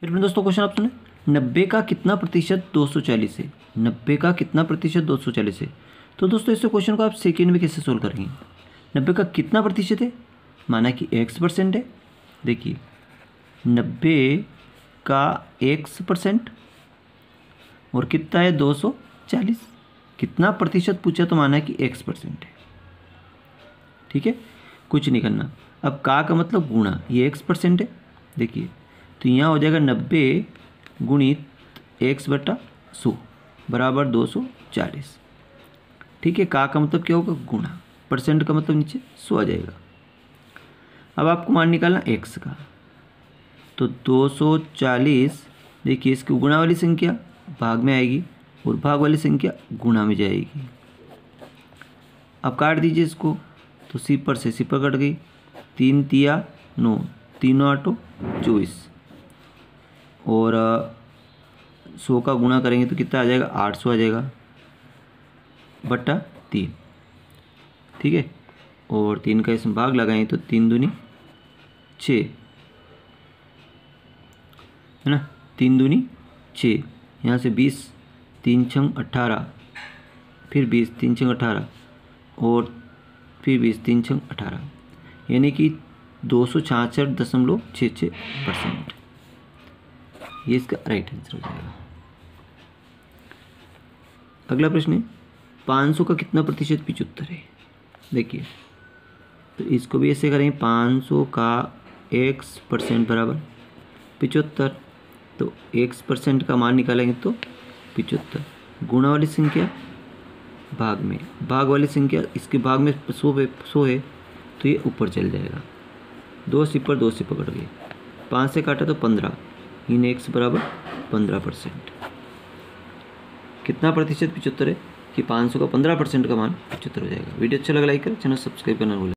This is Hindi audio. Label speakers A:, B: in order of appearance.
A: फिर दोस्तों क्वेश्चन आप सुने। नब्बे का कितना प्रतिशत दो सौ चालीस है? नब्बे का कितना प्रतिशत दो सौ चालीस है? तो दोस्तों, इस क्वेश्चन को आप सेकेंड में कैसे सोल्व करेंगे? नब्बे का कितना प्रतिशत है? माना कि एक्स परसेंट है। देखिए, नब्बे का एक्स परसेंट और कितना है? दो सौ चालीस। कितना प्रतिशत पूछा तो माना कि एक्स परसेंट है। ठीक है? कुछ नहीं करना। अब का का मतलब गुणा। ये एक्स परसेंट है। देखिए तो यहाँ हो जाएगा नब्बे गुणित एक्स बटा सौ बराबर दो सौ चालीस। ठीक है, का का मतलब क्या होगा? गुणा। परसेंट का मतलब नीचे सौ आ जाएगा। अब आपको मान निकालना एक्स का। तो दो सौ चालीस, देखिए इसकी गुणा वाली संख्या भाग में आएगी और भाग वाली संख्या गुणा में जाएगी। अब काट दीजिए इसको। तो सिपर से सिपर कट गई। तीन तिया नौ, तीनों आठो चौबीस। और सौ का गुणा करेंगे तो कितना आ जाएगा? आठ सौ आ जाएगा। बट्टा तीन। ठीक है? और तीन का इसमें भाग लगाएँ तो तीन दूनी छ है ना? तीन दूनी छ यहाँ से बीस, तीन छंग अट्ठारह फिर बीस, तीन छंग अठारह। और फिर बीस, तीन छंग अठारह। यानी कि दो सौ छाछठ दशमलव छः छः परसेंट। ये इसका राइट आंसर हो जाएगा। अगला प्रश्न है, पाँच सौ का कितना प्रतिशत पिचहत्तर है? देखिए तो इसको भी ऐसे करेंगे पाँच सौ का एक्स परसेंट बराबर पिचहत्तर तो एक्स परसेंट का मान निकालेंगे तो पिचहत्तर गुणा वाली संख्या भाग में, भाग वाली संख्या इसके भाग में सौ है सौ है तो ये ऊपर चल जाएगा। दो सिपर दो सिपर कट गए पाँच से काटा तो पंद्रह। इन एक्स बराबर पंद्रह परसेंट। कितना प्रतिशत पिचहत्तर है? कि पाँच सौ का पंद्रह परसेंट का मान पिचहत्तर हो जाएगा। वीडियो अच्छा लगा लाइक करें, चैनल सब्सक्राइब करना भूलें।